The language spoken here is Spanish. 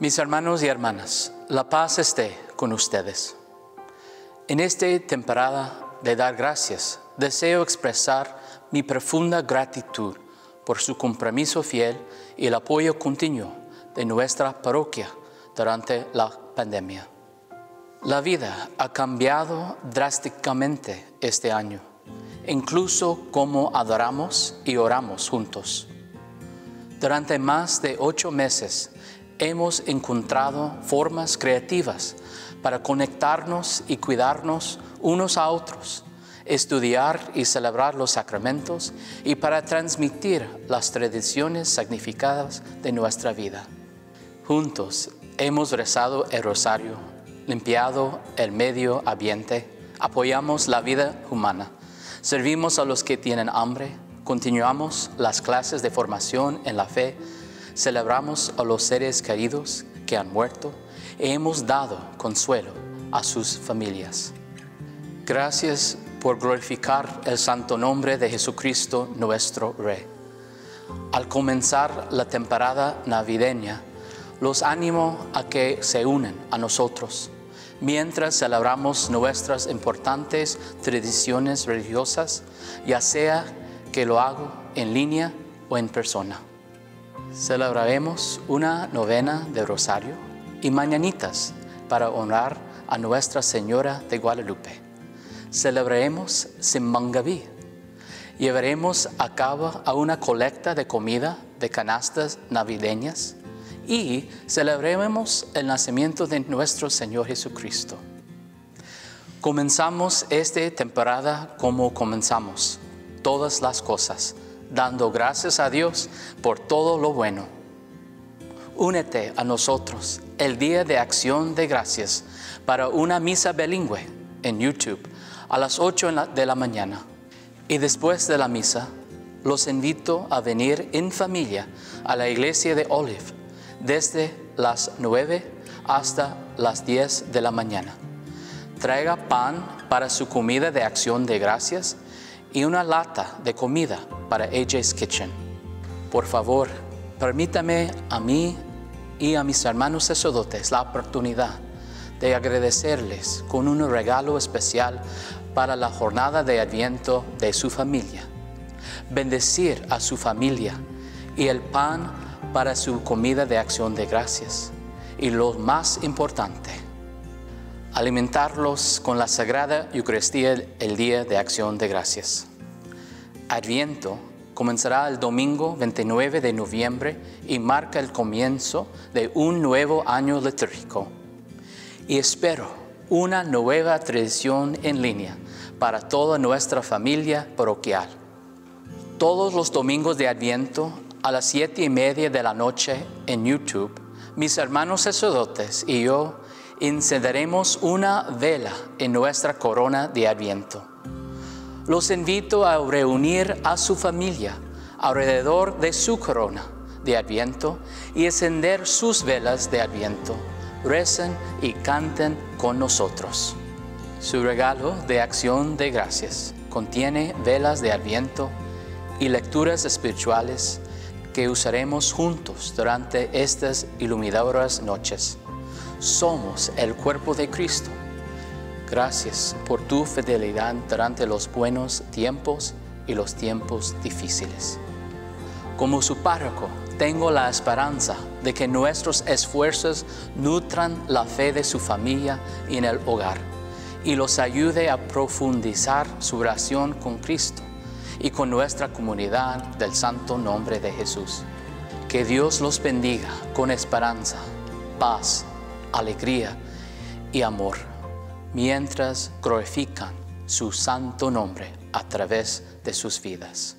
Mis hermanos y hermanas, la paz esté con ustedes. En esta temporada de dar gracias, deseo expresar mi profunda gratitud por su compromiso fiel y el apoyo continuo de nuestra parroquia durante la pandemia. La vida ha cambiado drásticamente este año, incluso cómo adoramos y oramos juntos. Durante más de ocho meses hemos encontrado formas creativas para conectarnos y cuidarnos unos a otros, estudiar y celebrar los sacramentos y para transmitir las tradiciones significadas de nuestra vida. Juntos hemos rezado el rosario limpiado el medio ambiente, apoyamos la vida humana, servimos a los que tienen hambre, continuamos las clases de formación en la fe, celebramos a los seres queridos que han muerto y hemos dado consuelo a sus familias. Gracias por glorificar el santo nombre de Jesucristo nuestro Rey. Al comenzar la temporada navideña, los animo a que se unan a nosotros mientras celebramos nuestras importantes tradiciones religiosas, ya sea que lo hago en línea o en persona. Celebraremos una novena de rosario y mañanitas para honrar a Nuestra Señora de Guadalupe. Celebraremos Simbangaví. Llevaremos a cabo a una colecta de comida de canastas navideñas y celebremos el nacimiento de nuestro Señor Jesucristo. Comenzamos esta temporada como comenzamos, todas las cosas, dando gracias a Dios por todo lo bueno. Únete a nosotros el día de acción de gracias para una misa bilingüe en YouTube a las 8 de la mañana. Y después de la misa, los invito a venir en familia a la iglesia de Olive desde las 9 hasta las 10 de la mañana. Traiga pan para su comida de acción de gracias y una lata de comida para AJ's Kitchen. Por favor, permítame a mí y a mis hermanos sacerdotes la oportunidad de agradecerles con un regalo especial para la jornada de Adviento de su familia. Bendecir a su familia y el pan para su comida de acción de gracias. Y lo más importante, alimentarlos con la Sagrada Eucaristía el día de acción de gracias. Adviento comenzará el domingo 29 de noviembre y marca el comienzo de un nuevo año litúrgico. Y espero una nueva tradición en línea para toda nuestra familia parroquial. Todos los domingos de Adviento a las siete y media de la noche en YouTube, mis hermanos sacerdotes y yo encenderemos una vela en nuestra corona de Adviento. Los invito a reunir a su familia alrededor de su corona de Adviento y encender sus velas de Adviento. Recen y canten con nosotros. Su regalo de acción de gracias contiene velas de Adviento y lecturas espirituales que usaremos juntos durante estas iluminadoras noches. Somos el cuerpo de Cristo. Gracias por tu fidelidad durante los buenos tiempos y los tiempos difíciles. Como su párroco, tengo la esperanza de que nuestros esfuerzos nutran la fe de su familia y en el hogar y los ayude a profundizar su relación con Cristo y con nuestra comunidad del santo nombre de Jesús. Que Dios los bendiga con esperanza, paz, alegría y amor, mientras glorifican su santo nombre a través de sus vidas.